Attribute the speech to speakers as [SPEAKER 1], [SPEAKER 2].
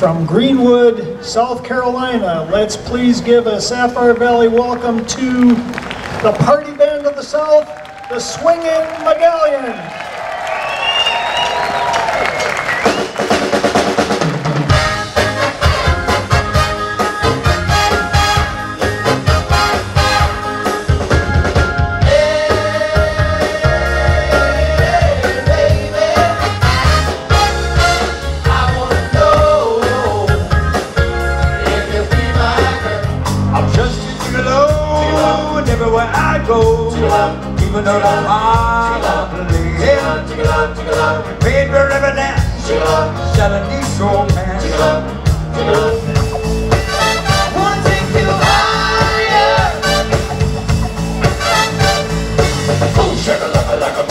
[SPEAKER 1] from Greenwood, South Carolina. Let's please give a Sapphire Valley welcome to the party band of the South, the Swingin'
[SPEAKER 2] Medallion. everywhere I go. Even though the family paid for every dance, selling these romance. Wanna take you higher. Oh, shake a like a